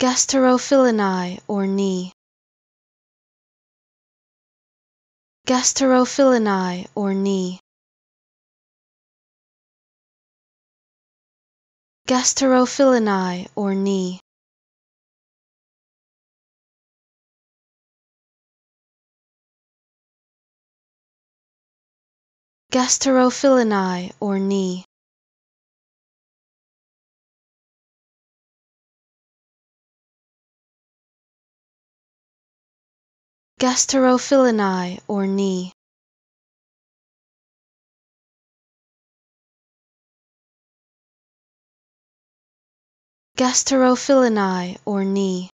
Gasterophilinae or knee. Gasterophilinae or knee. Gasterophilinae or knee. Or knee. Gasterophilinae or knee. Gasterophilinae or knee.